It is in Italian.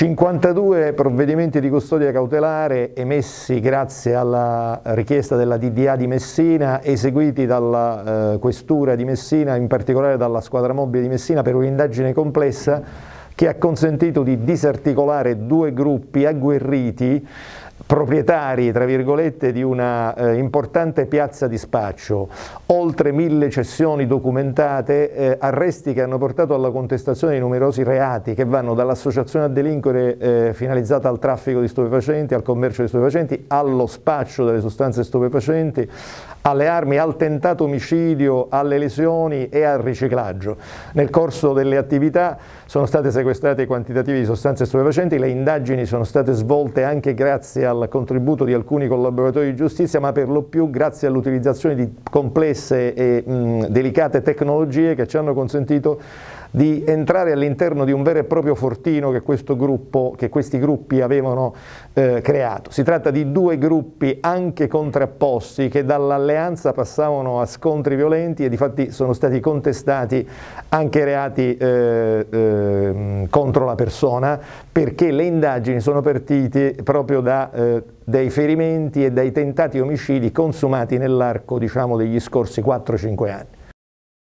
52 provvedimenti di custodia cautelare emessi grazie alla richiesta della DDA di Messina, eseguiti dalla eh, Questura di Messina, in particolare dalla squadra mobile di Messina per un'indagine complessa che ha consentito di disarticolare due gruppi agguerriti proprietari, tra virgolette, di una eh, importante piazza di spaccio, oltre mille cessioni documentate, eh, arresti che hanno portato alla contestazione di numerosi reati che vanno dall'associazione a delinquere eh, finalizzata al traffico di stupefacenti, al commercio di stupefacenti, allo spaccio delle sostanze stupefacenti, alle armi, al tentato omicidio, alle lesioni e al riciclaggio. Nel corso delle attività sono state sequestrate quantitativi di sostanze stupefacenti, le indagini sono state svolte anche grazie al contributo di alcuni collaboratori di giustizia, ma per lo più grazie all'utilizzazione di complesse e mh, delicate tecnologie che ci hanno consentito di entrare all'interno di un vero e proprio fortino che, gruppo, che questi gruppi avevano eh, creato. Si tratta di due gruppi anche contrapposti che dall'alleanza passavano a scontri violenti e di fatti sono stati contestati anche reati eh, eh, contro la persona perché le indagini sono partite proprio da eh, dei ferimenti e dai tentati omicidi consumati nell'arco diciamo, degli scorsi 4-5 anni.